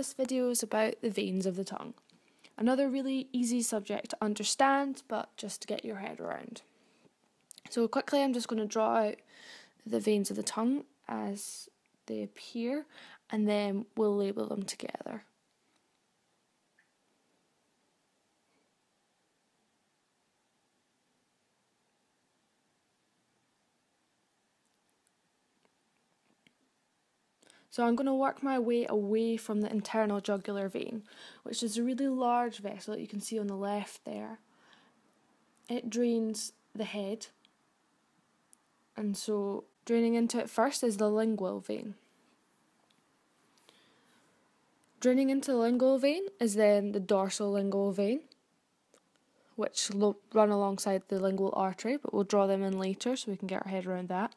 this video is about the veins of the tongue. Another really easy subject to understand, but just to get your head around. So, quickly, I'm just going to draw out the veins of the tongue as they appear, and then we'll label them together. So I'm going to work my way away from the internal jugular vein, which is a really large vessel that you can see on the left there. It drains the head, and so draining into it first is the lingual vein. Draining into the lingual vein is then the dorsal lingual vein, which run alongside the lingual artery, but we'll draw them in later so we can get our head around that.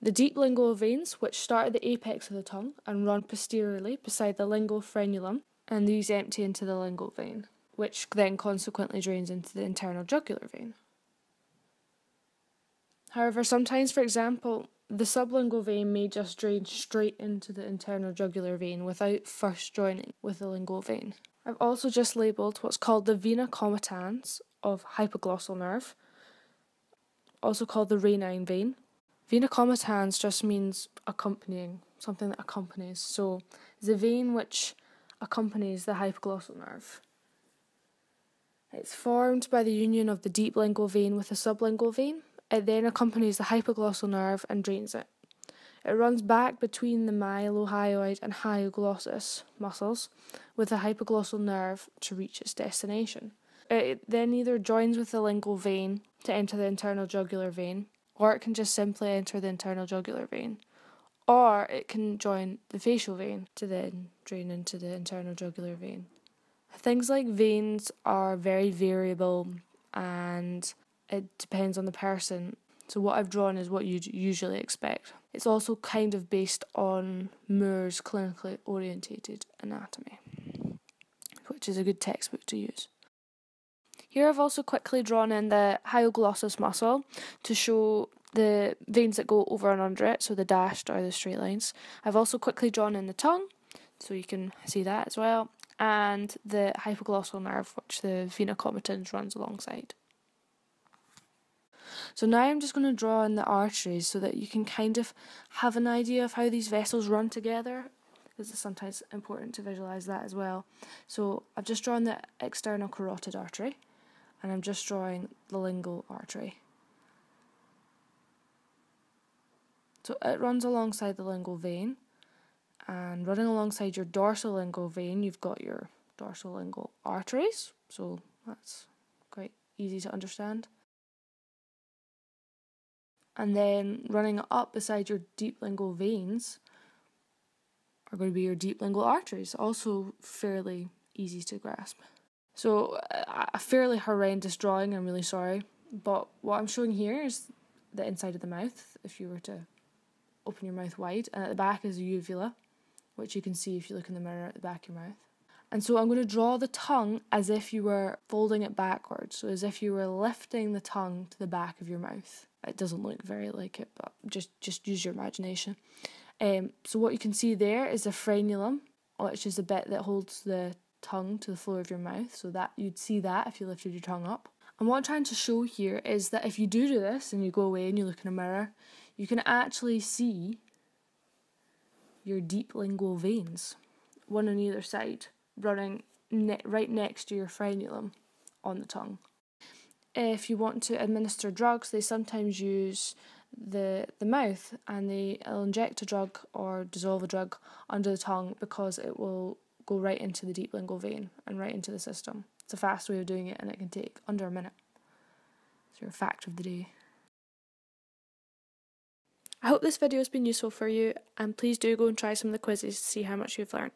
The deep lingual veins, which start at the apex of the tongue and run posteriorly beside the lingual frenulum, and these empty into the lingual vein, which then consequently drains into the internal jugular vein. However, sometimes, for example, the sublingual vein may just drain straight into the internal jugular vein without first joining with the lingual vein. I've also just labelled what's called the vena comitans of hypoglossal nerve, also called the ranine vein, Vena comitans just means accompanying, something that accompanies. So the vein which accompanies the hypoglossal nerve. It's formed by the union of the deep lingual vein with the sublingual vein. It then accompanies the hypoglossal nerve and drains it. It runs back between the mylohyoid and hyoglossus muscles with the hypoglossal nerve to reach its destination. It then either joins with the lingual vein to enter the internal jugular vein, or it can just simply enter the internal jugular vein, or it can join the facial vein to then drain into the internal jugular vein. Things like veins are very variable and it depends on the person. So, what I've drawn is what you'd usually expect. It's also kind of based on Moore's clinically orientated anatomy, which is a good textbook to use. Here I've also quickly drawn in the hyoglossus muscle to show the veins that go over and under it, so the dashed are the straight lines. I've also quickly drawn in the tongue, so you can see that as well, and the hypoglossal nerve, which the vena comitans runs alongside. So now I'm just going to draw in the arteries so that you can kind of have an idea of how these vessels run together because it's sometimes important to visualize that as well. So I've just drawn the external carotid artery and I'm just drawing the lingual artery. So it runs alongside the lingual vein, and running alongside your dorsal lingual vein, you've got your dorsal lingual arteries, so that's quite easy to understand. And then running up beside your deep lingual veins are going to be your deep lingual arteries, also fairly easy to grasp. So, a fairly horrendous drawing, I'm really sorry. But what I'm showing here is the inside of the mouth, if you were to open your mouth wide. And at the back is the uvula, which you can see if you look in the mirror at the back of your mouth. And so I'm going to draw the tongue as if you were folding it backwards, so as if you were lifting the tongue to the back of your mouth. It doesn't look very like it, but just just use your imagination. Um, so what you can see there is the frenulum, which is the bit that holds the tongue to the floor of your mouth, so that you'd see that if you lifted your tongue up. And what I'm trying to show here is that if you do do this and you go away and you look in a mirror, you can actually see your deep lingual veins, one on either side, running ne- right next to your frenulum on the tongue. If you want to administer drugs, they sometimes use the the mouth and they'll inject a drug or dissolve a drug under the tongue because it will go right into the deep lingual vein and right into the system. It's a fast way of doing it and it can take under a minute. It's your fact of the day. I hope this video has been useful for you and please do go and try some of the quizzes to see how much you've learned.